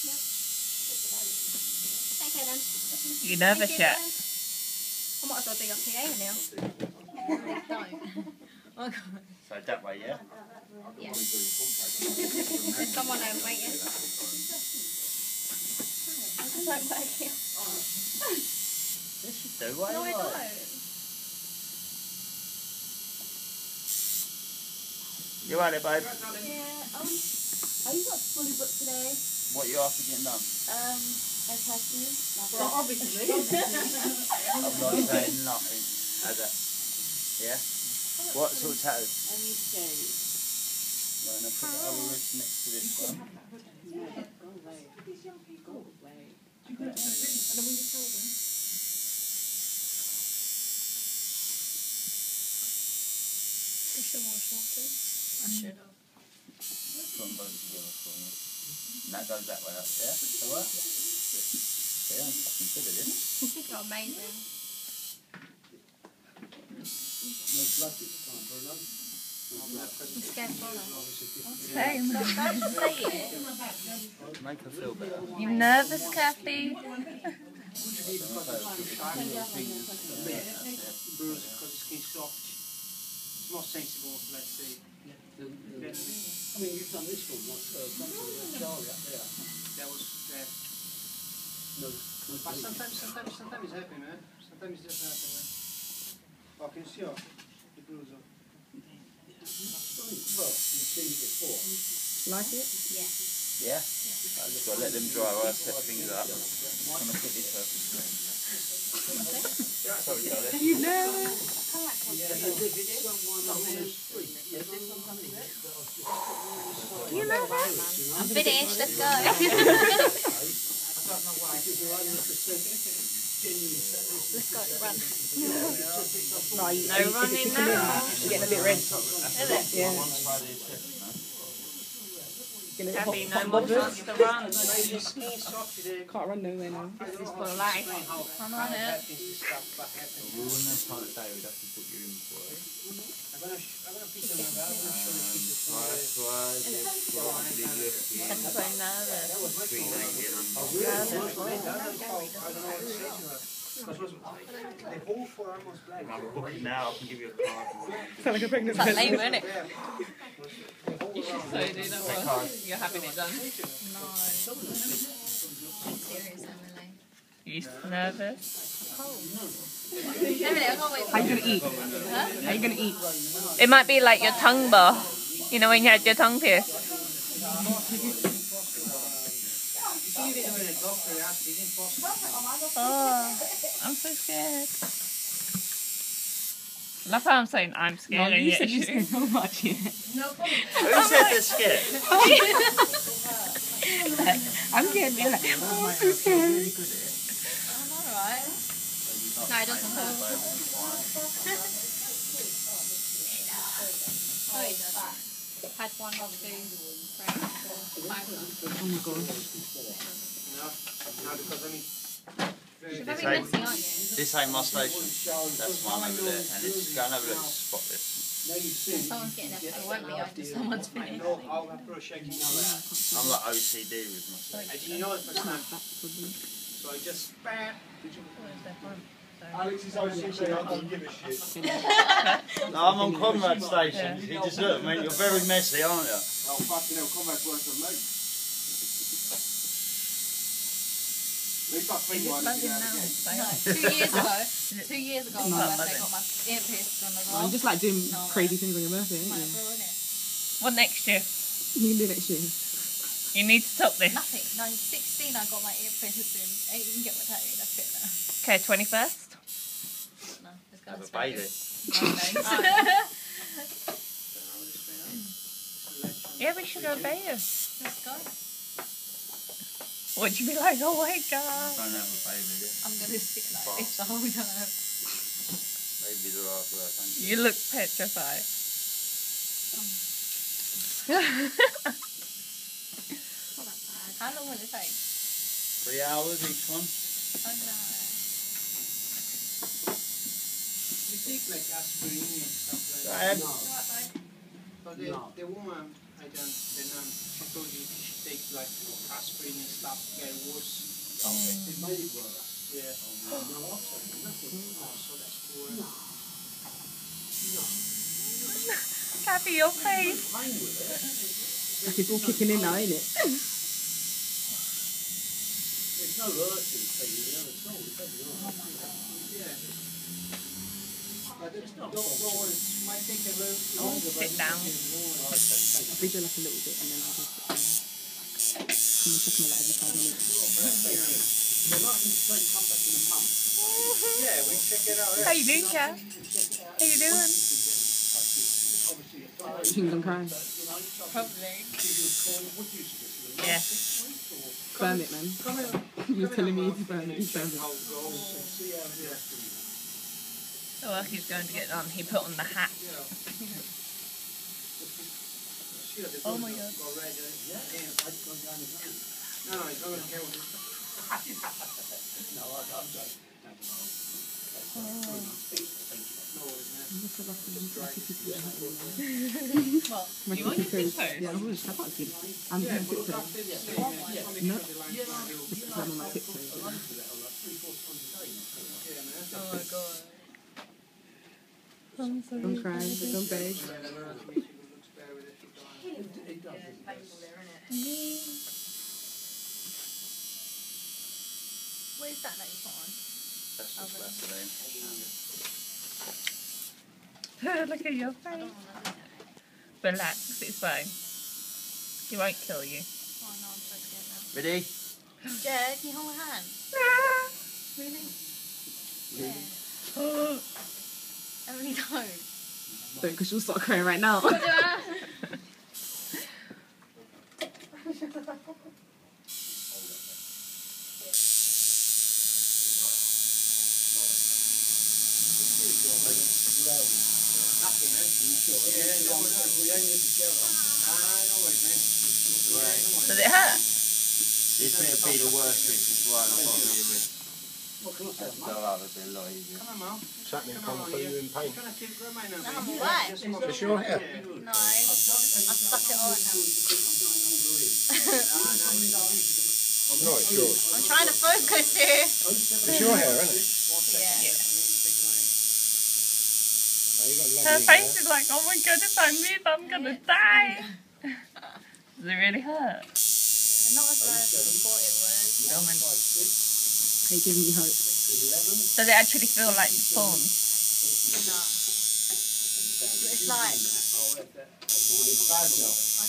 Okay then. You nervous Thank you, yet? bye. I might as well do your PA now. Don't. So that way, yeah? Yeah. There's someone over waiting. Don't work here. Yes, you do. Why No, I don't. You right there, babe? Yeah, um, are you not fully booked today? What you after getting done? Um, okay, Well, obviously. I'm not saying nothing. How's that? Yeah? What sort of tattoo? Let me show you. Right, now put the other wrist next to this one. No, go away. Go away. And then when you tell them, You should wash water. I should have. Put them both together for me. And that goes that way up, yeah? Alright? Yeah, I'm fucking good at this. You're amazing. I'm scared for her. Same. Don't say it. Make her feel better. You nervous, Kathy? Bruise because the skin's soft. It's more sensible, let's say. Then I mean, you've done this one, like, uh, something, Charlie up there. that was there. No, no, But sometimes, sometimes, sometimes it's happy, man. Sometimes it doesn't happen, man. Oh, can you see the bruise? oh? Well, you've seen it before. like it? Yeah? Yeah? I just gotta let them dry while I set things up. I'm gonna put this over the screen. Sorry, darling. You know. You know that? I'm finished. Let's go. Let's go. Run. No, you, No running now. You're getting a bit red. Is it? Yeah. One side of your chest, no? Getting a bit Kathy, hot, no hot more bothered. chance to run. The skin's soft today. Can't run nowhere now. I don't know for how to life. explain how, I'm how on it. happens this stuff, but happens. Well, when that time of day, we'd have to put you in for it. I'm gonna, sh- I'm gonna picture my I'm gonna show you pictures from Right, the- right, slightly looking I'm so nervous. between 80 and 100. I don't know what to say to her. Because was, the whole forearm was black. I'm booking now, I can give you a card. Sound like a pregnant It's like person. labour, innit? Yeah. You should so do that one. You're having it done. No. I'm serious, Emily. You nervous? Emily, I can't How for you gonna eat? How you gonna eat? It might be like your tongue bar. You know when you had your tongue pierced? She did it when the doctor asked, it impossible. Oh, I'm so scared. Love how I'm saying I'm scared and you yet said you she- scared so much, yeah. Who said they're scared? I'm scared, man. Like, oh, I'm so scared. I'm alright. No, it doesn't hurt. oh, it does. Had one, two, three, four, five. Oh my god. No, no, because I mean, You're This very ain't, messy, aren't you? this ain't my station. That's mine over there. And it's going over there to spot this. Now you've Someone's getting up. photo, won't be after someone's I finished. know how approach shaking now. I'm like OCD with my station. I didn't know it first time. So I just, bam. Alex is OCD, I don't give a shit. No, I'm on Conrad station. He just looked at me, you're very messy, aren't you? Oh, fucking hell, combat's worse than me. At least I think one again. Two years ago, two years ago, on my birthday, got my ear pierced on as well. I'm just like doing No, crazy things on your birthday, Might ain't as well, innit? What next year? you? You can do next year. You need to top this. Nothing. No, 16 I got my ear pierced in. Eight, you can get my tattoo, that's it now. Okay, 21st. No, let's go Have a to baby. No. Yeah, we should go Vegas. let's go. Would you be like, oh my god? Don't have a baby, yeah. I'm gonna sit like this the whole time. Babies are hard work, don't you? You look petrified. Not that bad. How long will it take? Three hours each one. Oh no. You take like aspirin and stuff like Go that. ahead. No, But the, No. the woman I done, then um, she told you she takes like aspirin and stuff, get worse. It made it worse. Yeah. Oh, no, I'll tell you, nothing. Oh, so that's cool. Kathy, your face. Pain it. Like it's all kicking in now, ain't it? There's no urgent feeling there at all. It's only right. Yeah. But it's not always, might take a little longer, but Sit down. Okay, thank like a little bit and then I'll just um, come and check them like every five minutes. They're not straight come back in. Yeah, we check it out. How you doing, Kat? How you doing? You think I'm? Probably. Yeah. Burn it, man. you were telling me to burn it, burn it. How it goes and see how it is. Oh, the work he's going to get done. He put on the hat. See how the Oh my God. No, no, not care what. No, I'm joking. Well, My You want your tiptoes. tiptoes? Yeah, I wish I can't see. I'm Yeah, doing but look tiptoes. after the same, man. Just make No. sure the line's not real. Because I'm on my tiptoes. Oh my god. Don't cry, don't beg. Yeah, the nurse makes you look better with it. She can't. It, it does. Yeah, it's painful there, isn't it? Where's that that you put on? That's just Vaseline. Look at your face. don't want to. Relax, it's fine. He won't kill you. Oh no, I'm so scared now. Ready? Jed, can you hold my hand? Really? Yeah. Emily, don't. Don't, because she'll start crying right now. What do I? Nothing, man. Yeah, no, no, we ain't need to share it. No worries, man. Yeah, no worries. Does it hurt? This bit will be the worst bit, just right at the bottom of your wrist. What can I say, That's mate? so that'll be a lot easier. Come on, Mal. Something Come come on, you in pain. Trying to keep grab mine now, No. I'm alright. It's your hair. Yeah. No, I stuck it on. No, it's yours. I'm trying to focus here. It's your hair, isn't it? Yeah. Yeah. You got Her face is like, oh my god, if I move, I'm gonna die. Does it really hurt? Not as bad as I thought it was. Filming. Okay, giving me hope. Does it actually feel like thorns? No. It's like, I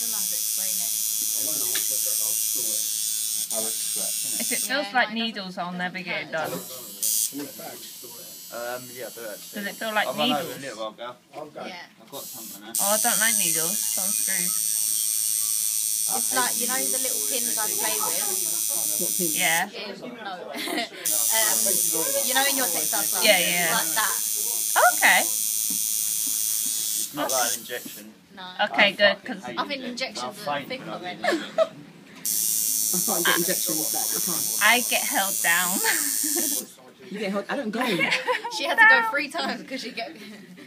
don't know how to explain it. I would scratch, innit? If it feels Yeah, like needles, I'll never get it done. In the bags. Um, yeah, I do actually. Does it feel like I'll needles? a little while, girl. I'll. Yeah. I've got something now. Oh, I don't like needles, so I'm screwed. It's like, you know the little pins I play with? What pin? Yeah. In, no. um, you know in your textile class? Yeah, yeah. Like that. Okay. It's not like an injection. No. Okay, good, because I think injections are faint thick when I get already. an injection. I can't get injections like I can't. I get held down. You get held, I don't go. She had to go three times because she get.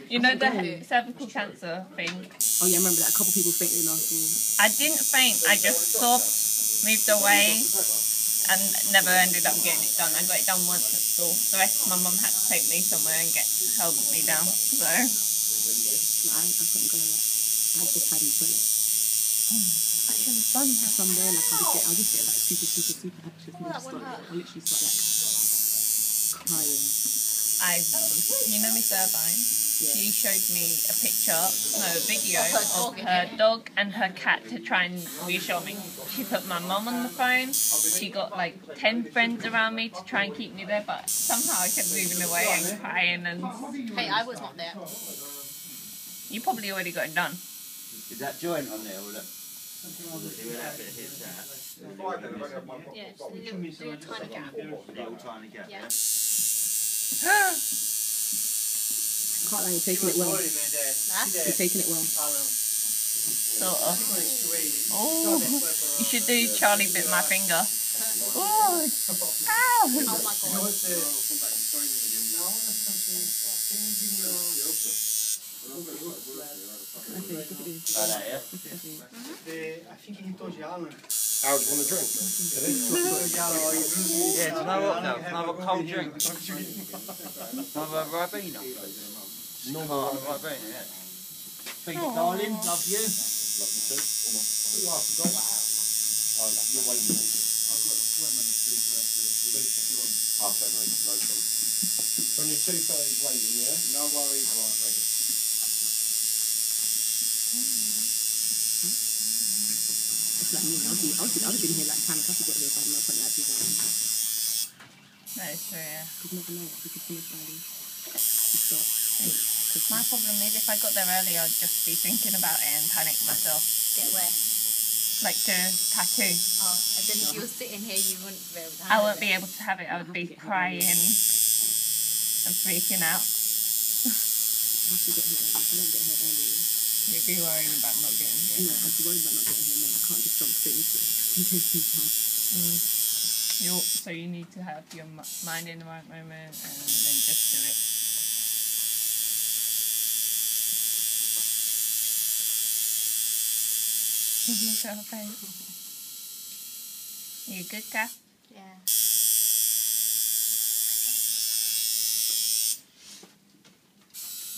you know the cervical cancer thing? Oh yeah, I remember that. A couple people fainted last year. I didn't faint, I just sobbed, moved away, and never ended up getting it done. I got it done once at school. The rest, my mum had to take me somewhere and get help me down. So, No, I, I couldn't go. I just had in the toilet. I should have done that. Some day, like I'll just get, I'll just get like super, super, super anxious and just start, hurt. I literally start like crying. I, you know Miss Irvine? She showed me a picture, no, a video Of her of dog, her dog and her cat to try and reassure me. She put my mum on the phone. She got like 10 friends around me to try and keep me there, but somehow I kept moving away and crying and Hey, I was not there. you probably already got it done. Is that joint on there? Or look? See where that bit hits that? Yeah, just a little, little tiny gap. Little tiny gap, Yeah. yeah? Can't lie, you're taking it well. Nah? You're taking it well. Sort of. Oh, you should do Charlie bit my finger. Oh, ow! Oh my god. That. The, I think he told you Alan. Do you want a drink? Yeah, do you know what now? Can I have a cold drink? Can I have a Ribena? Normal one. Ribena, yeah. Thank you, darling. Love you. Okay, mate, no problem. From your 230 waiting, yeah? No worries. All right, mate. It's like me. I would be, I would be, I would have been here like a couple got here by my point out two thousand. That is true, yeah. Never know. You could finish early. My problem is if I got there early, I'd just be thinking about it and panic myself. Get where? Like the tattoo. Oh, and then if you were sitting here, you wouldn't be able to I it. be able to have it. I would be crying and freaking out. I have to get here early. If I don't get here early, You'd be worrying about not getting here. know, I'd be worried about not getting here, and then I can't just jump straight into it in case things happen. Mm. You so you need to have your mind in the right moment and then just do it. Look at her face. You good, Kath? Yeah.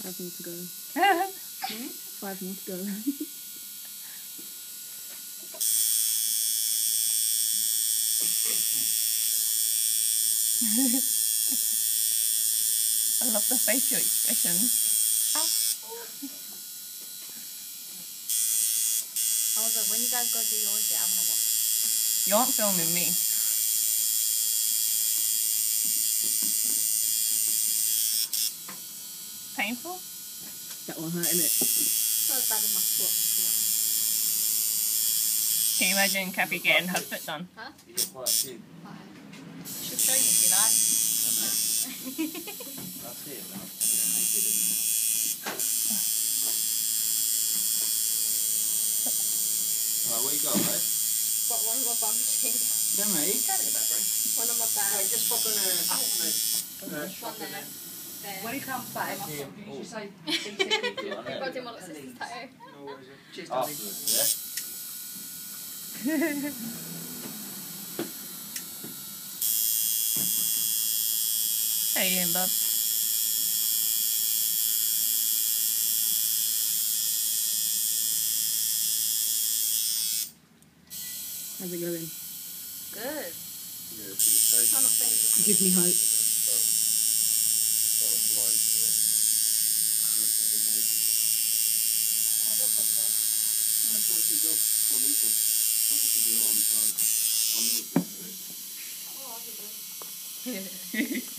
Five more to go. Five more to go. I love the facial expressions. Oh. I was like, when you guys go do yours, yeah, I want to watch. You aren't filming me. Painful? that one hurt, innit? Not as bad as. Can you imagine Kathy getting her foot done? You get quite a few. Should show you if you like. That's it. now. Yeah, naked, isn't it? Right, where you go, mate? Got one on my bum cheek, Yeah, mate. one on my back, just pop in a, a, a shop When he comes back, Yeah. you just say, oh. Yeah, I know. Got him on the sister's tattoo. No worries. Cheers, darling. Afterwards, yeah? How you doing, bub? How's it going? Good. Yeah, for the sake I'm not saying Give me hope. of blind to it. That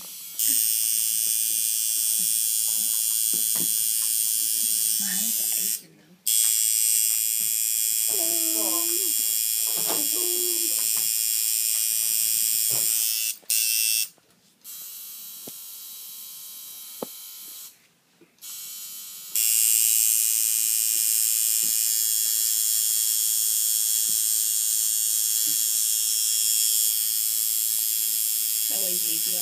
way easier.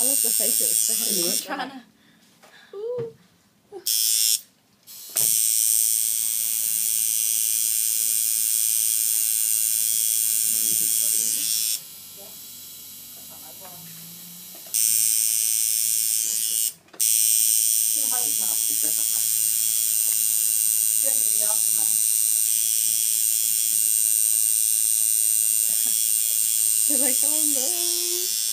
I love the facial expression. I'm trying to. You're like, oh no.